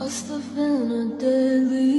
I still feel a daily